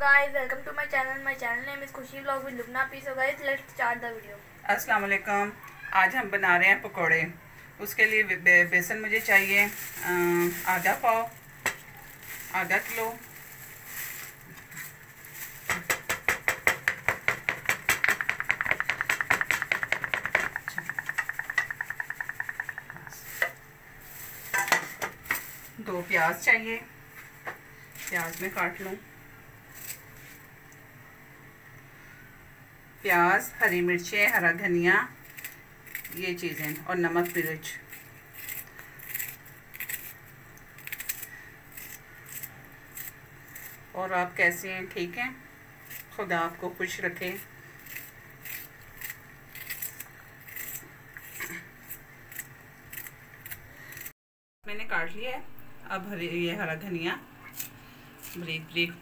Guys welcome to my channel my channel name is Khushi vlog with Lubna peace so guys let's start the video अस्सलाम वालेकुम आज हम बना रहे हैं पकोड़े। उसके लिए बे, बेसन मुझे चाहिए। अं, आधा पाव आधा किलो। दो प्याज चाहिए। प्याज में काट लूँ। प्याज, हरी मिर्चें, हरा धनिया, ये चीज़ें और नमक मिर्च। और आप कैसे हैं? ठीक हैं? खुदा आपको खुश रखे। मैंने काट लिया है। अब हरी, ये हरा धनिया। ब्रीक ब्रीक।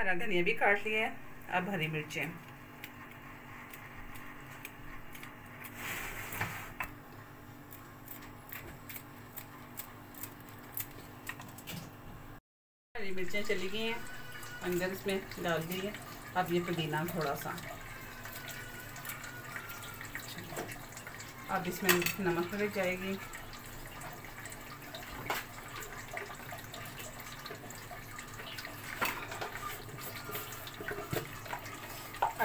हरा धनिया भी काट लिया है, अब हरी मिर्चें। हरी मिर्चें चली गई हैं, अंदर इसमें डाल दी है, अब ये पुदीना थोड़ा सा। अब इसमें नमक मिर्च जाएगी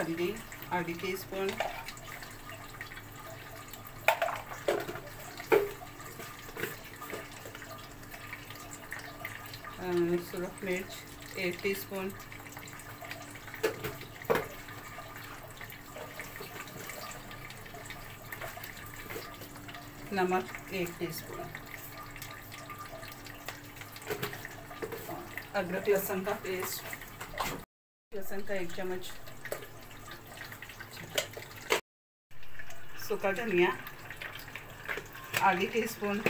हल्दी आधी टी स्पून सुरख मिर्च, एक टीस्पून नमक, एक टीस्पून अदरक लहसुन का पेस्ट लहसुन का एक चम्मच। सूखा धनिया आधी टी स्पून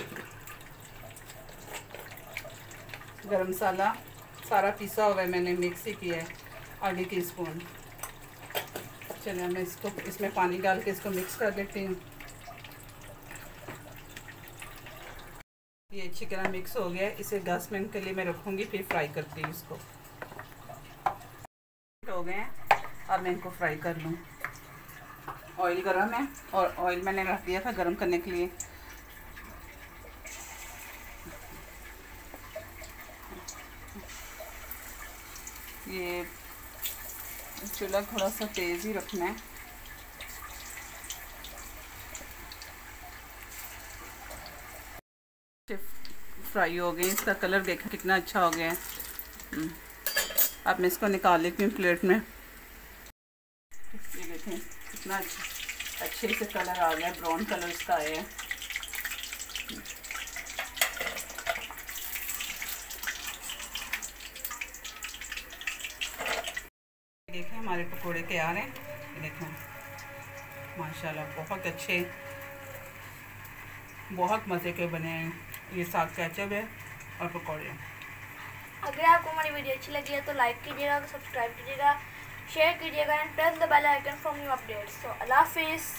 गरम मसाला। सारा पिसा हुआ है, मैंने मिक्स ही किया है। आधी टी स्पून चलिए मैं इसको, इसमें पानी डाल के इसको मिक्स कर लेती हूँ। ये अच्छी तरह मिक्स हो गया है। इसे 10 मिनट के लिए मैं रखूँगी, फिर फ्राई करती हूँ इसको। हो गए हैं। अब मैं इनको फ्राई कर लूँ। ऑयल गरम है और ऑयल मैंने रख दिया था गरम करने के लिए। ये चूल्हा थोड़ा सा तेज़ ही रखना है। फ्राई हो गए, इसका कलर देखें कितना अच्छा हो गया है। हम्म। अब मैं इसको निकाल लेती हूँ प्लेट में। देखें कितना अच्छे से कलर आ गया ब्राउन कलर इसका आया है देखें, हमारे पकोड़े तैयार हैं। देखें, माशाल्लाह, बहुत अच्छे, बहुत मज़े के बने हैं। ये साग कैचअप है और पकौड़े अगर आपको हमारी वीडियो अच्छी लगी है तो लाइक कीजिएगा सब्सक्राइब कीजिएगा। शेयर कीजिएगा and press the bell icon for new updates so अल्लाह हाफिज़